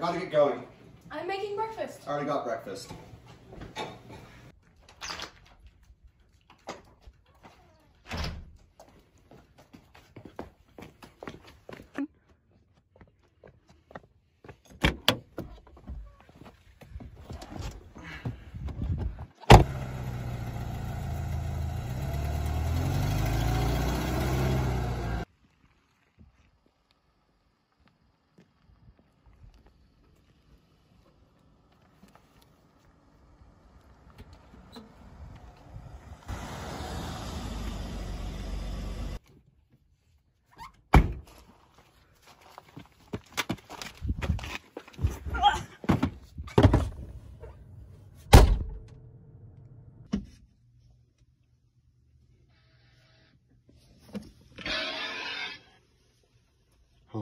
gotta get going. I'm making breakfast. I already got breakfast.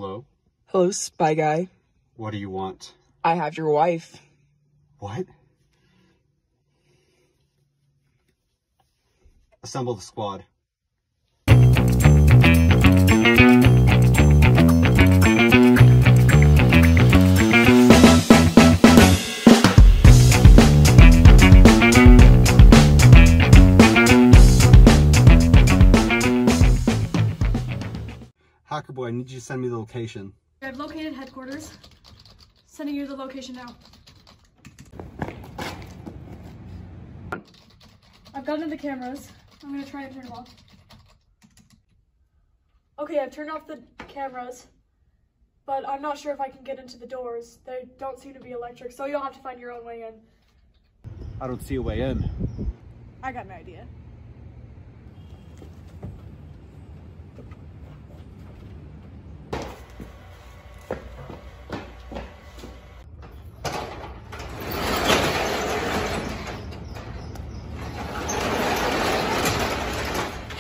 Hello? Hello, spy guy. What do you want? I have your wife. What? Assemble the squad. I need you to send me the location. I've located headquarters. Sending you the location now. I've gotten the cameras. I'm gonna try and turn them off. Okay, I've turned off the cameras, but I'm not sure if I can get into the doors. They don't seem to be electric, so you'll have to find your own way in. I don't see a way in. I got an idea.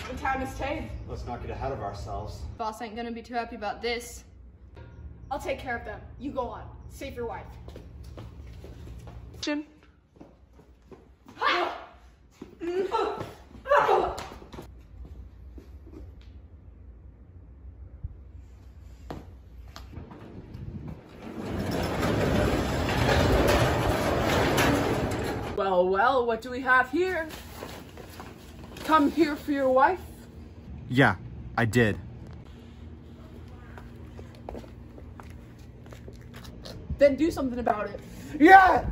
The time is ten. Let's not get ahead of ourselves. Boss ain't gonna be too happy about this. I'll take care of them. You go on. Save your wife. Jen? Well, well, what do we have here? Come here for your wife? Yeah, I did. Then do something about it. Yeah!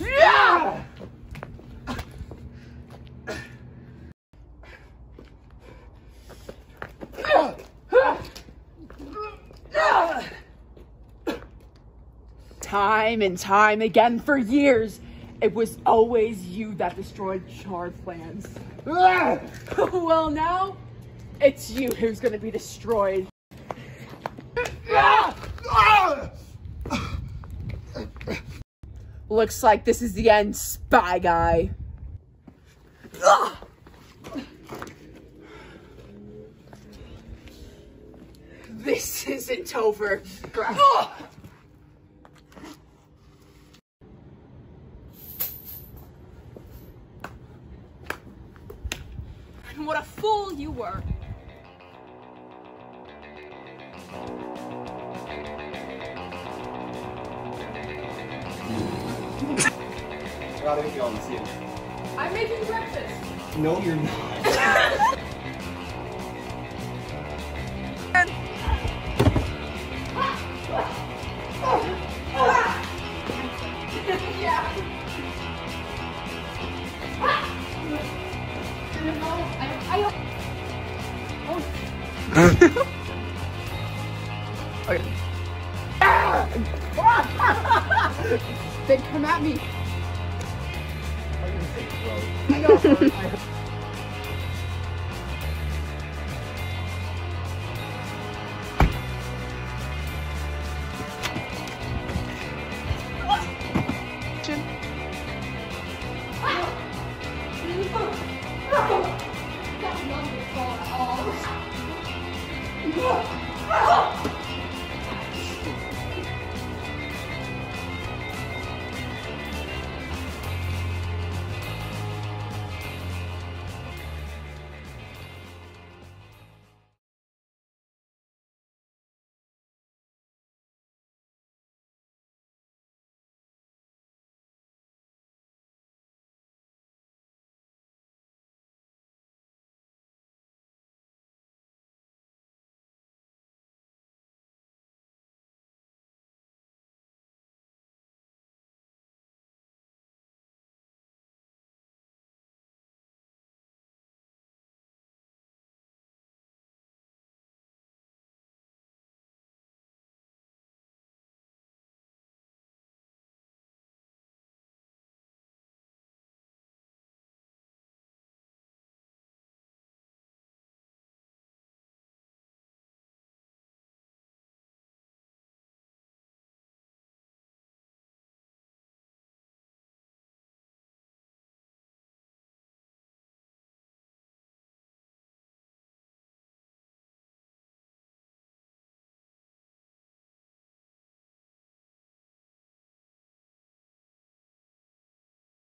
Yeah! Time and time again for years, it was always you that destroyed Char plans. Ah! well, now it's you who's gonna be destroyed. Looks like this is the end, spy guy. This isn't over. Ah! What a fool you were. I gotta get you on the scene. I'm making breakfast. No, you're not. Then come at me.